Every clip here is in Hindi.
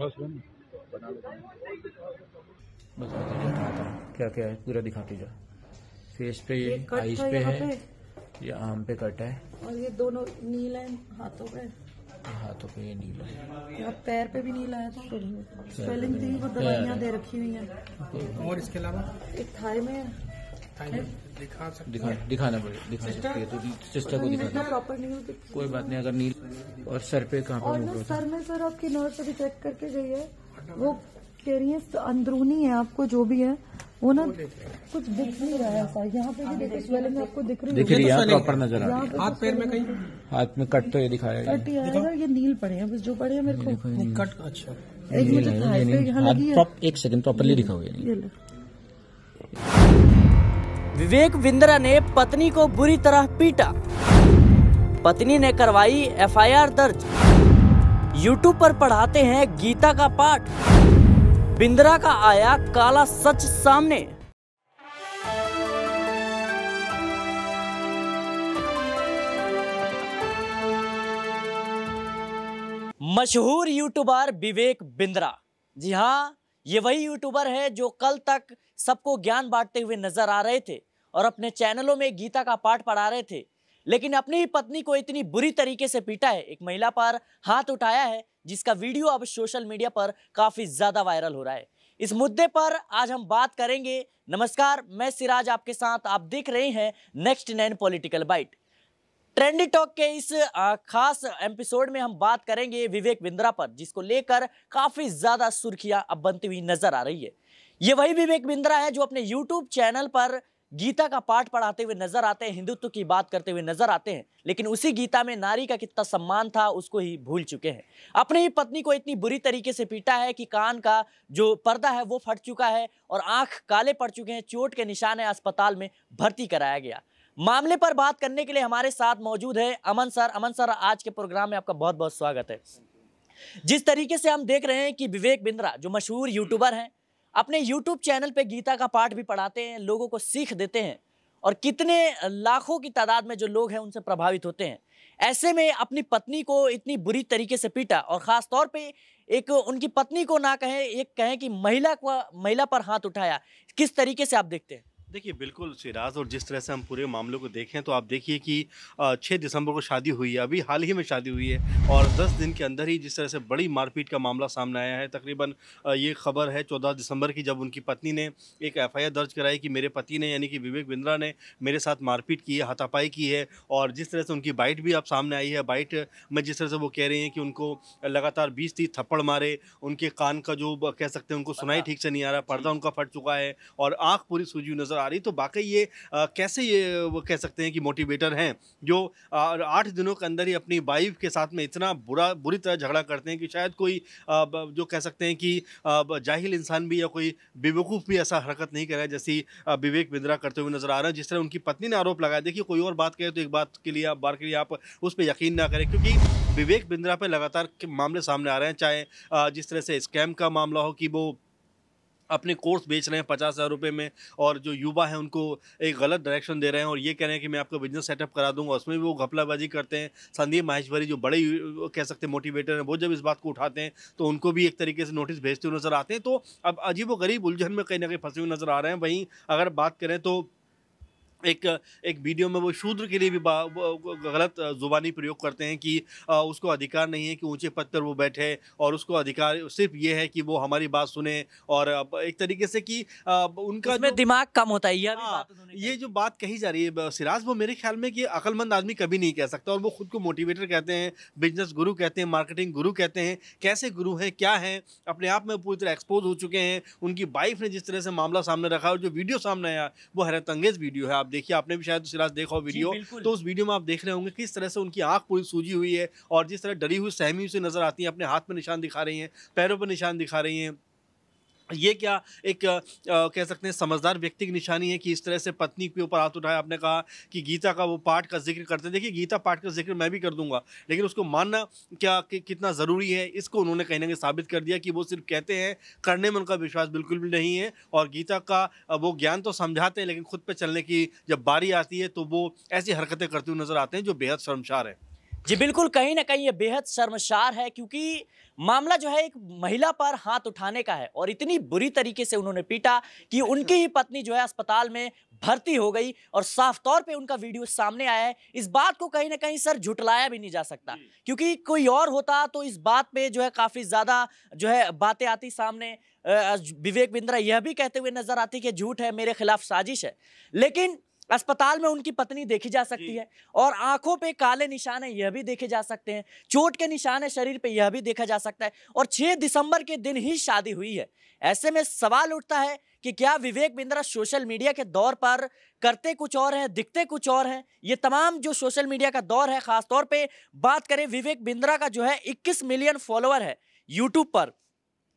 बस क्या क्या है? पूरा दिखाते जा। फेस पे ये आइस पे है। ये आम पे कट है। और ये दोनों नील है हाथों पे। हाथों पे ये नीला है पैर पे भी नील आया था स्वेलिंग थी वो दवाइयाँ दे रखी हुई हैं। और इसके अलावा? एक थाई में है। दिखा सकते दिखा दिखाना पड़ेगा दिखा सकती है तो सिस्टर को दिखा दो प्रॉपर नहीं होती कोई बात नहीं अगर नील और सर पे कहाँ और पे ना मुँह सर में सर आपकी नर्स अभी चेक करके गई है। वो कह रही है अंदरूनी है आपको जो भी है वो ना कुछ दिख नहीं रहा है यहाँ पे भी देखो स्वेलिंग आपको दिख रही दिख है रही है प्रॉपर नज़र आ रही पे हाथ पैर में कहीं? हाथ में कट तो ये दिखाया कट ही आएगा ये नील पड़े हैं बस जो पड़े हैं मेरे को। कट अच्छा। एक मुझे थाई यहाँ लगी है। एक सेकंड प्रॉपरली दिखाओ ये ये विवेक बिंद्रा ने पत्नी को बुरी तरह पीटा। पत्नी ने करवाई एफआईआर दर्ज। यूट्यूब पर पढ़ाते हैं गीता का पाठ। बिंद्रा का आया काला सच सामने। मशहूर यूट्यूबर विवेक बिंद्रा। जी हाँ ये वही यूट्यूबर है जो कल तक सबको ज्ञान बांटते हुए नज़र आ रहे थे और अपने चैनलों में गीता का पाठ पढ़ा रहे थे। लेकिन अपनी ही पत्नी को इतनी बुरी तरीके से पीटा है। एक महिला पर हाथ उठाया है जिसका वीडियो अब सोशल मीडिया पर काफ़ी ज़्यादा वायरल हो रहा है। इस मुद्दे पर आज हम बात करेंगे। नमस्कार, मैं सिराज आपके साथ। आप देख रहे हैं next nine political bite trendy talk के इस खास एपिसोड में हम बात करेंगे विवेक बिंद्रा पर, जिसको लेकर काफ़ी ज़्यादा सुर्खियाँ अब बनती हुई नज़र आ रही है। ये वही विवेक बिंद्रा है जो अपने यूट्यूब चैनल पर गीता का पाठ पढ़ाते हुए नज़र आते हैं, हिंदुत्व की बात करते हुए नज़र आते हैं, लेकिन उसी गीता में नारी का कितना सम्मान था, उसको ही भूल चुके हैं। अपनी ही पत्नी को इतनी बुरी तरीके से पीटा है कि कान का जो पर्दा है, वो फट चुका है और आँख काले पड़ चुके हैं, चोट के निशान है, अस्पताल में भर्ती कराया गया। मामले पर बात करने के लिए हमारे साथ मौजूद है अमन सर। अमन सर, आज के प्रोग्राम में आपका बहुत बहुत स्वागत है। जिस तरीके से हम देख रहे हैं कि विवेक बिंद्रा, जो मशहूर यूट्यूबर हैं अपने यूट्यूब चैनल पे गीता का पाठ भी पढ़ाते हैं, लोगों को सीख देते हैं और कितने लाखों की तादाद में जो लोग हैं उनसे प्रभावित होते हैं। ऐसे में अपनी पत्नी को इतनी बुरी तरीके से पीटा और खास तौर पे एक उनकी पत्नी को ना कहें, एक कहें कि महिला को, महिला पर हाथ उठाया, किस तरीके से आप देखते हैं? देखिए बिल्कुल सिराज और जिस तरह से हम पूरे मामले को देखें तो आप देखिए कि छः दिसंबर को शादी हुई है। अभी हाल ही में शादी हुई है और 10 दिन के अंदर ही जिस तरह से बड़ी मारपीट का मामला सामने आया है तकरीबन ये खबर है 14 दिसंबर की जब उनकी पत्नी ने एक एफआईआर दर्ज कराई कि मेरे पति ने यानी कि विवेक बिंद्रा ने मेरे साथ मारपीट की है हाथापाई की है और जिस तरह से उनकी बाइट भी अब सामने आई है बाइट में जिस तरह से वो कह रही हैं कि उनको लगातार बीस तीस थप्पड़ मारे उनके कान का जो कह सकते हैं उनको सुनाई ठीक से नहीं आ रहा पर्दा उनका फट चुका है और आँख पूरी सूजी हुई नज़र आ रही तो वाकई ये अ, कैसे ये वो कह सकते हैं कि मोटिवेटर हैं जो आठ दिनों के अंदर ही अपनी वाइफ के साथ में इतना बुरा बुरी तरह झगड़ा करते हैं कि शायद कोई ब- जो कह सकते हैं कि जाहिल इंसान भी या कोई बेवकूफ़ भी ऐसा हरकत नहीं करे जैसी विवेक बिंद्रा करते हुए नज़र आ रहा है। जिस तरह उनकी पत्नी ने आरोप लगाया देखिए कोई और बात कहे तो एक बात के लिए आप बार के लिए आप उस पर यकीन ना करें क्योंकि विवेक बिंद्रा पे लगातार मामले सामने आ रहे हैं चाहे जिस तरह से स्कैम का मामला हो कि वो अपने कोर्स बेच रहे हैं पचास हज़ार रुपये में, और जो युवा हैं उनको एक गलत डायरेक्शन दे रहे हैं, और ये कह रहे हैं कि मैं आपका बिज़नेस सेटअप करा दूँगा। उसमें भी वो घपलाबाजी करते हैं। संदीप माहेश्वरी जो बड़े कह सकते हैं मोटिवेटर हैं, वो जब इस बात को उठाते हैं तो उनको भी एक तरीके से नोटिस भेजते हुए नज़र आते हैं। तो अब अजीब व गरीब उलझन में कहीं ना कहीं फंसे हुए नज़र आ रहे हैं। वहीं अगर बात करें तो एक एक वीडियो में वो शूद्र के लिए भी गलत ज़ुबानी प्रयोग करते हैं कि उसको अधिकार नहीं है कि ऊँचे पद पर वो बैठे और उसको अधिकार सिर्फ़ ये है कि वो हमारी बात सुने और एक तरीके से कि उनका जो- दिमाग कम होता है भी हाँ, ये जो बात कही जा रही है सिराज वो मेरे ख्याल में कि अकलमंद आदमी कभी नहीं कह सकता और वो खुद को मोटिवेटर कहते हैं बिज़नेस गुरु कहते हैं मार्केटिंग गुरु कहते हैं कैसे गुरु हैं क्या हैं अपने आप में पूरी तरह एक्सपोज हो चुके हैं उनकी वाइफ ने जिस तरह से मामला सामने रखा और जो वीडियो सामने आया वो हैरत अंगेज वीडियो है आप देखिए आपने भी शायद सिराज देखा हो वीडियो। तो उस वीडियो में आप देख रहे होंगे किस तरह से उनकी आँख पूरी सूजी हुई है और जिस तरह डरी हुई सहमी हुई से नज़र आती है अपने हाथ में निशान दिखा रही है पैरों पर निशान दिखा रही हैं। ये क्या एक आ, कह सकते हैं समझदार व्यक्ति की निशानी है कि इस तरह से पत्नी के ऊपर हाथ उठाया? आपने कहा कि गीता का वो पाठ का ज़िक्र करते देखिए गीता पाठ का ज़िक्र मैं भी कर दूँगा लेकिन उसको मानना क्या कि, कितना ज़रूरी है इसको उन्होंने कहीं ना कहीं साबित कर दिया कि वो सिर्फ़ कहते हैं करने में उनका विश्वास बिल्कुल भी नहीं है और गीता का वो ज्ञान तो समझाते हैं लेकिन खुद पर चलने की जब बारी आती है तो वो ऐसी हरकतें करते हुए नज़र आते हैं जो बेहद शर्मशार है। जी बिल्कुल कहीं ना कहीं ये बेहद शर्मशार है क्योंकि मामला जो है एक महिला पर हाथ उठाने का है और इतनी बुरी तरीके से उन्होंने पीटा कि उनकी ही पत्नी जो है अस्पताल में भर्ती हो गई और साफ़ तौर पे उनका वीडियो सामने आया है। इस बात को कहीं ना कहीं सर झुटलाया भी नहीं जा सकता क्योंकि कोई और होता तो इस बात पे जो है काफ़ी ज़्यादा जो है बातें आती सामने। विवेक बिंद्रा यह भी कहते हुए नज़र आती कि झूठ है मेरे खिलाफ साजिश है। लेकिन अस्पताल में उनकी पत्नी देखी जा सकती है और आँखों पे काले निशान है यह भी देखे जा सकते हैं चोट के निशान है शरीर पे यह भी देखा जा सकता है और 6 दिसंबर के दिन ही शादी हुई है। ऐसे में सवाल उठता है कि क्या विवेक बिंद्रा सोशल मीडिया के दौर पर करते कुछ और है दिखते कुछ और हैं? ये तमाम जो सोशल मीडिया का दौर है खासतौर पर बात करें विवेक बिंद्रा का जो है इक्कीस मिलियन फॉलोअर है यूट्यूब पर।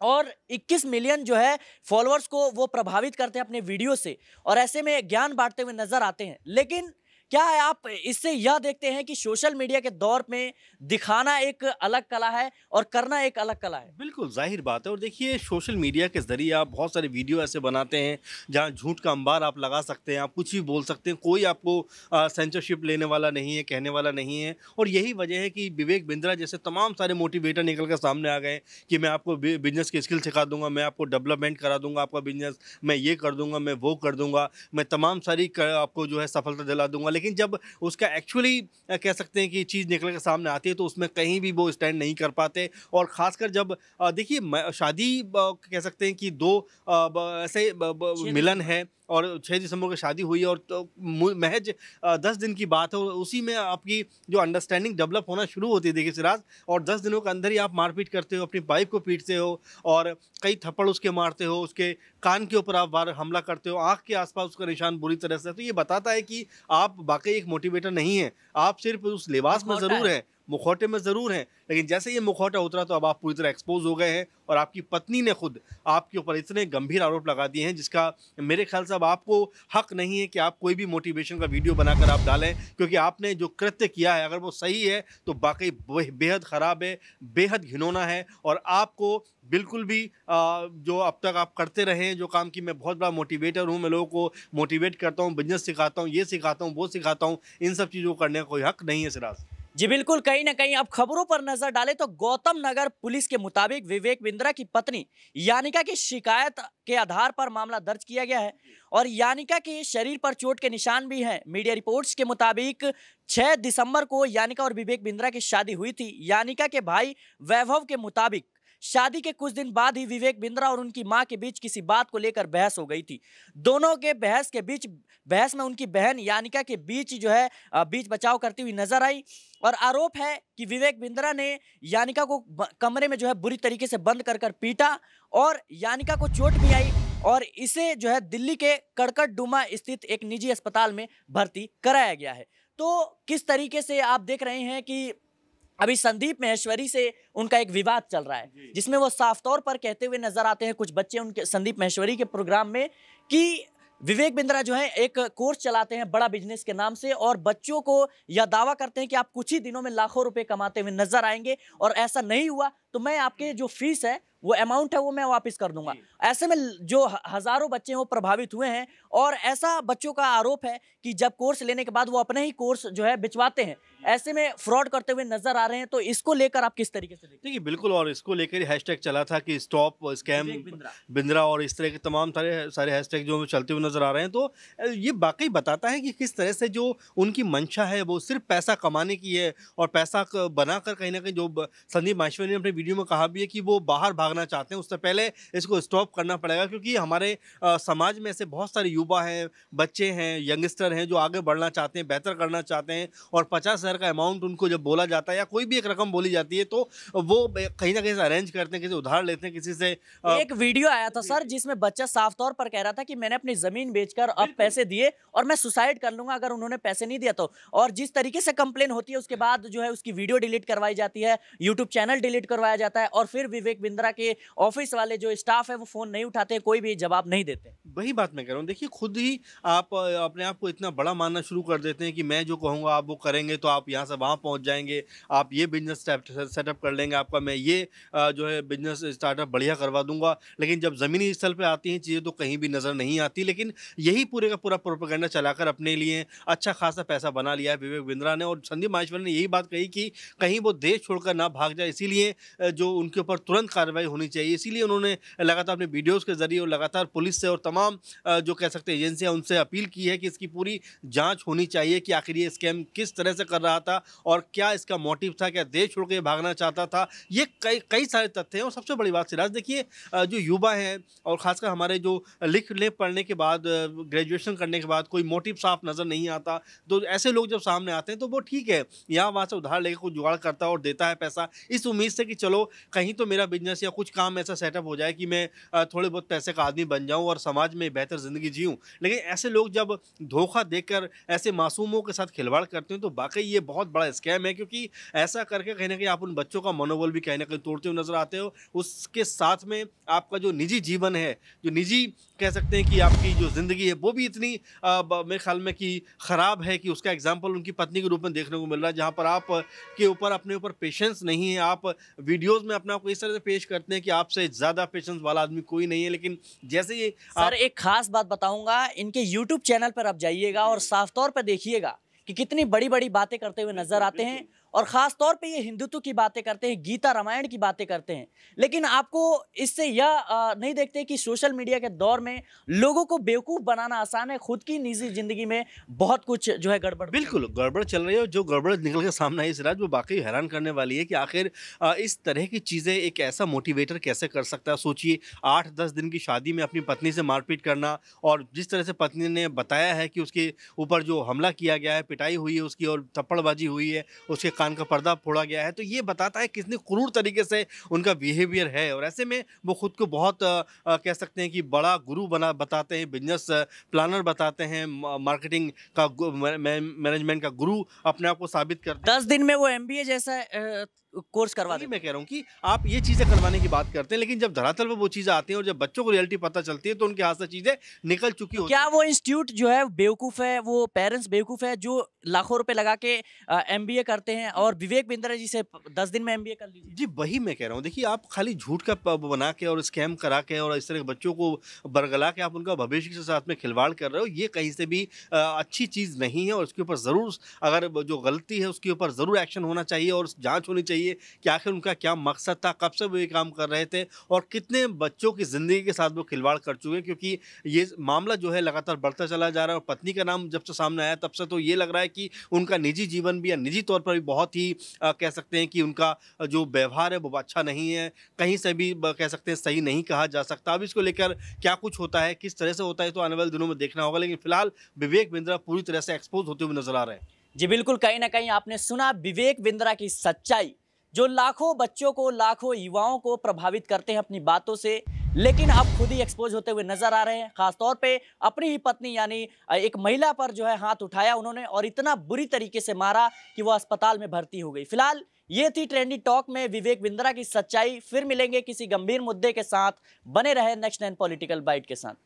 और 21 मिलियन जो है फॉलोअर्स को वो प्रभावित करते हैं अपने वीडियो से। और ऐसे में ज्ञान बांटते हुए नज़र आते हैं। लेकिन क्या है आप इससे यह देखते हैं कि सोशल मीडिया के दौर में दिखाना एक अलग कला है और करना एक अलग कला है? बिल्कुल, ज़ाहिर बात है। और देखिए, सोशल मीडिया के ज़रिए आप बहुत सारे वीडियो ऐसे बनाते हैं, जहाँ झूठ का अंबार आप लगा सकते हैं, आप कुछ भी बोल सकते हैं, कोई आपको सेंसरशिप लेने वाला नहीं है, कहने वाला नहीं है। और यही वजह है कि विवेक बिंद्रा जैसे तमाम सारे मोटिवेटर निकल कर सामने आ गए कि मैं आपको बिज़नेस की स्किल सिखा दूँगा, मैं आपको डेवलपमेंट करा दूँगा, आपका बिज़नेस मैं ये कर दूँगा, मैं वो कर दूँगा, मैं तमाम सारी आपको जो है सफलता दिला दूँगा। लेकिन जब उसका एक्चुअली कह सकते हैं कि चीज़ निकल के सामने आती है तो उसमें कहीं भी वो स्टैंड नहीं कर पाते। और ख़ासकर जब देखिए शादी कह सकते हैं कि दो ऐसे मिलन है और छः दिसंबर को शादी हुई और तो महज दस दिन की बात है और उसी में आपकी जो अंडरस्टैंडिंग डेवलप होना शुरू होती है। देखिए सिराज और दस दिनों के अंदर ही आप मारपीट करते हो अपनी वाइफ को पीटते हो और कई थप्पड़ उसके मारते हो उसके कान के ऊपर आप बार हमला करते हो आँख के आसपास उसका निशान बुरी तरह से तो ये बताता है कि आप वाकई एक मोटिवेटर नहीं है। आप सिर्फ़ उस लिबास में ज़रूर है। मुखौटे में ज़रूर हैं। लेकिन जैसे ये मुखौटा उतरा तो अब आप पूरी तरह एक्सपोज हो गए हैं और आपकी पत्नी ने खुद आपके ऊपर इतने गंभीर आरोप लगा दिए हैं, जिसका मेरे ख्याल से अब आपको हक नहीं है कि आप कोई भी मोटिवेशन का वीडियो बनाकर आप डालें, क्योंकि आपने जो कृत्य किया है, अगर वो सही है तो वाकई बेहद ख़राब है, बेहद घिनौना है और आपको बिल्कुल भी जो अब तक आप करते रहे जो काम की मैं बहुत बड़ा मोटिवेटर हूँ, मैं लोगों को मोटिवेट करता हूँ बिज़नेस सिखाता हूँ, ये सिखाता हूँ, वो सिखाता हूँ, इन सब चीज़ों को करने का कोई हक नहीं है सिराज। जी बिल्कुल, कहीं ना कहीं अब खबरों पर नज़र डाले तो गौतम नगर पुलिस के मुताबिक विवेक बिंद्रा की पत्नी यानिका की शिकायत के आधार पर मामला दर्ज किया गया है और यानिका के शरीर पर चोट के निशान भी हैं। मीडिया रिपोर्ट्स के मुताबिक 6 दिसंबर को यानिका और विवेक बिंद्रा की शादी हुई थी। यानिका के भाई वैभव के मुताबिक शादी के कुछ दिन बाद ही विवेक बिंद्रा और उनकी माँ के बीच किसी बात को लेकर बहस हो गई थी। दोनों के बहस के बीच, बहस में उनकी बहन यानिका के बीच जो है बीच बचाव करती हुई नज़र आई और आरोप है कि विवेक बिंद्रा ने यानिका को कमरे में जो है बुरी तरीके से बंद कर कर पीटा और यानिका को चोट भी आई और इसे जो है दिल्ली के कड़कट डुमा स्थित एक निजी अस्पताल में भर्ती कराया गया है। तो किस तरीके से आप देख रहे हैं कि अभी संदीप महेश्वरी से उनका एक विवाद चल रहा है जिसमें वो साफ़ तौर पर कहते हुए नज़र आते हैं कुछ बच्चे उनके संदीप महेश्वरी के प्रोग्राम में कि विवेक बिंद्रा जो है एक कोर्स चलाते हैं बड़ा बिज़नेस के नाम से और बच्चों को यह दावा करते हैं कि आप कुछ ही दिनों में लाखों रुपए कमाते हुए नज़र आएँगे और ऐसा नहीं हुआ। तो मैं आपके जो फ़ीस है वो अमाउंट है वो मैं वापस कर दूँगा। ऐसे में जो हज़ारों बच्चे हैं वो प्रभावित हुए हैं और ऐसा बच्चों का आरोप है कि जब कोर्स लेने के बाद वो अपने ही कोर्स जो है बिचवाते हैं। ऐसे में फ्रॉड करते हुए नज़र आ रहे हैं तो इसको लेकर आप किस तरीके से देखिए बिल्कुल और इसको लेकर हैशटैग चला था कि स्टॉप स्कैम बिंद्रा। और इस तरह के तमाम सारे सारे हैशटैग जो चलते हुए नज़र आ रहे हैं। तो ये वाकई बताता है कि किस तरह से जो उनकी मंशा है वो सिर्फ़ पैसा कमाने की है और पैसा बनाकर कहीं ना कहीं जो संदीप माहेश्वरी ने अपने वीडियो में कहा भी है कि वो बाहर भागना चाहते हैं उससे पहले इसको स्टॉप करना पड़ेगा क्योंकि हमारे समाज में ऐसे बहुत सारे युवा हैं बच्चे हैं यंगस्टर हैं जो आगे बढ़ना चाहते हैं बेहतर करना चाहते हैं और पचास हज़ार का अमाउंट उनको जब बोला जाता है या कोई भी एक रकम बोली जाती है तो वो कहीं ना कहीं से अरेंज करते हैं किसी उधार लेते हैं किसी से एक वीडियो आया था सर जिसमें बच्चा साफ़ तौर पर कह रहा था कि मैंने अपनी ज़मीन बेचकर अब पैसे दिए और मैं सुसाइड कर लूँगा अगर उन्होंने पैसे नहीं दिया तो। और जिस तरीके से कंप्लेन होती है उसके बाद जो है उसकी वीडियो डिलीट करवाई जाती है यूट्यूब चैनल डिलीट करवाया जाता है और फिर विवेक बिंद्रा के ऑफ़िस वाले जो स्टाफ है वो फ़ोन नहीं उठाते कोई भी जवाब नहीं देते वही बात मैं कह रहा हूँ, देखिए खुद ही आप अपने आप को इतना बड़ा मानना शुरू कर देते हैं कि मैं जो कहूँगा आप वो करेंगे तो आप यहाँ से वहाँ पहुँच जाएँगे, आप ये बिज़नेस सेटअप कर लेंगे आपका, मैं ये जो है बिज़नेस स्टार्टअप बढ़िया करवा दूँगा। लेकिन जब ज़मीनी स्थल पर आती हैं चीज़ें तो कहीं भी नज़र नहीं आती, लेकिन यही पूरे का पूरा प्रोपेगेंडा चलाकर अपने लिए अच्छा खासा पैसा बना लिया है विवेक बिंद्रा ने और संदीप माहेश्वर ने यही बात कही कि कहीं वो देश छोड़कर ना भाग जाए, इसीलिए जो उनके ऊपर तुरंत कार्रवाई होनी चाहिए। इसीलिए उन्होंने लगातार अपने वीडियोज़ के ज़रिए और लगातार पुलिस से और तमाम जो कह सकते हैं एजेंसियाँ उनसे अपील की है कि इसकी पूरी जाँच होनी चाहिए कि आखिर ये स्कैम किस तरह से कर रहा था और क्या इसका मोटिव था, क्या देश छोड़ के भागना चाहता था। ये कई कई सारे तथ्य हैं और सबसे बड़ी बात सिराज, देखिए जो युवा हैं और खासकर हमारे जो लिख ले पढ़ने के बाद ग्रेजुएशन करने के बाद कोई मोटिव साफ़ नज़र नहीं आता। तो ऐसे लोग जब सामने आते हैं तो वो ठीक है, यहाँ वहाँ से उधार लेकर कुछ जुगाड़ करता है और देता है पैसा। इस उम्मीद से कि चलो, कहीं तो मेरा बिज़नेस या कुछ काम ऐसा सेटअप हो जाए कि मैं थोड़े बहुत पैसे का आदमी बन जाऊँ और समाज में बेहतर ज़िंदगी जीऊँ। लेकिन ऐसे लोग जब धोखा देकर ऐसे मासूमों के साथ खिलवाड़ करते हैं तो वाकई ये बहुत बड़ा स्कैम है, क्योंकि ऐसा करके कहीं ना कहीं आप उन बच्चों का मनोबल भी कहीं ना कहीं तोड़ते हुए नज़र आते हो। उसके साथ में आपका जो निजी जीवन है, जो निजी कह सकते हैं कि आपकी जो ज़िंदगी है, वो भी इतनी मेरे ख्याल में कि ख़राब है कि उसका एग्ज़ाम्पल उनकी पत्नी के रूप में देखने को मिल रहा है, जहाँ पर आप के ऊपर, अपने ऊपर पेशेंस नहीं है। आप वीडियोज़ में अपने आप को इस तरह से पेश करते हैं कि आपसे ज़्यादा पेशेंस वाला आदमी कोई नहीं है लेकिन जैसे ही सर एक खास बात बताऊँगा इनके यूट्यूब चैनल पर आप जाइएगा और साफ़ तौर पर देखिएगा कि कितनी बड़ी बड़ी बातें करते हुए नज़र आते हैं। और खास तौर पे ये हिंदुत्व की बातें करते हैं, गीता रामायण की बातें करते हैं। लेकिन आपको इससे यह नहीं देखते कि सोशल मीडिया के दौर में लोगों को बेवकूफ़ बनाना आसान है, खुद की निजी ज़िंदगी में बहुत कुछ जो है गड़बड़ बिल्कुल, गड़बड़ चल रही है जो गड़बड़ निकल के सामने आई सिराज वो वाकई हैरान करने वाली है कि आखिर इस तरह की चीज़ें एक ऐसा मोटिवेटर कैसे कर सकता है? सोचिए आठ दस दिन की शादी में अपनी पत्नी से मारपीट करना और जिस तरह से पत्नी ने बताया है कि उसके ऊपर जो हमला किया गया है, पिटाई हुई है उसकी और थप्पड़बाजी हुई है, उसके कान का पर्दा फोड़ा गया है तो ये बताता है कितने क्रूर तरीके से उनका बिहेवियर है। और ऐसे में वो खुद को बहुत कह सकते हैं कि बड़ा गुरु बना, बताते हैं बिज़नेस प्लानर बताते हैं मार्केटिंग का मैनेजमेंट का गुरु अपने आप को साबित कर दस दिन में वो एमबीए जैसा कोर्स करवा देते मैं कह रहा हूँ कि आप ये चीज़ें करवाने की बात करते हैं लेकिन जब धरातल पर वो चीज़ें आती हैं और जब बच्चों को रियलिटी पता चलती है तो उनके हाथ से चीज़ें निकल चुकी होती क्या वो इंस्टीट्यूट जो है बेवकूफ़ है वो पेरेंट्स बेवकूफ़ है जो लाखों रुपए लगा के एमबीए करते हैं? और विवेक बिंद्रा जी से दस दिन में एमबीए कर लीजिए। जी वही मैं कह रहा हूँ। देखिए आप खाली झूठ का बना के और स्कैम करा के और इस तरह के बच्चों को बरगला के आप उनका भविष्य के साथ में खिलवाड़ कर रहे हो ये कहीं से भी अच्छी चीज़ नहीं है और उसके ऊपर ज़रूर अगर जो गलती है उसके ऊपर ज़रूर एक्शन होना चाहिए और जाँच होनी चाहिए। कि आखिर उनका क्या मकसद था, कब से वो ये काम कर रहे थे और कितने बच्चों की ज़िंदगी के साथ वो खिलवाड़ कर चुके क्योंकि ये मामला जो है लगातार बढ़ता चला जा रहा है और पत्नी का नाम जब से सामने आया तब से तो ये लग रहा है कि उनका निजी जीवन भी या निजी तौर पर भी बहुत ही कह सकते हैं कि उनका जो व्यवहार है वो अच्छा नहीं है, कहीं से भी कह सकते हैं सही नहीं कहा जा सकता। अब इसको लेकर क्या कुछ होता है, किस तरह से होता है तो आने वाले दिनों में देखना होगा, लेकिन फ़िलहाल विवेक बिंद्रा पूरी तरह से एक्सपोज होते हुए नज़र आ रहे हैं। जी, बिल्कुल, कहीं ना कहीं आपने सुना, विवेक बिंद्रा की सच्चाई। जो लाखों बच्चों को, लाखों युवाओं को प्रभावित करते हैं अपनी बातों से, लेकिन अब खुद ही एक्सपोज होते हुए नज़र आ रहे हैं। खासतौर पे अपनी ही पत्नी यानी एक महिला पर जो है हाथ उठाया उन्होंने और इतना बुरी तरीके से मारा कि वो अस्पताल में भर्ती हो गई। फ़िलहाल ये थी ट्रेंडी टॉक में विवेक बिंद्रा की सच्चाई। फिर मिलेंगे किसी गंभीर मुद्दे के साथ। बने रहे नेक्स्ट नाइन पॉलिटिकल बाइट के साथ।